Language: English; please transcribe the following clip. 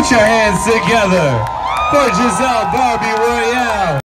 Put your hands together for Giselle Barbie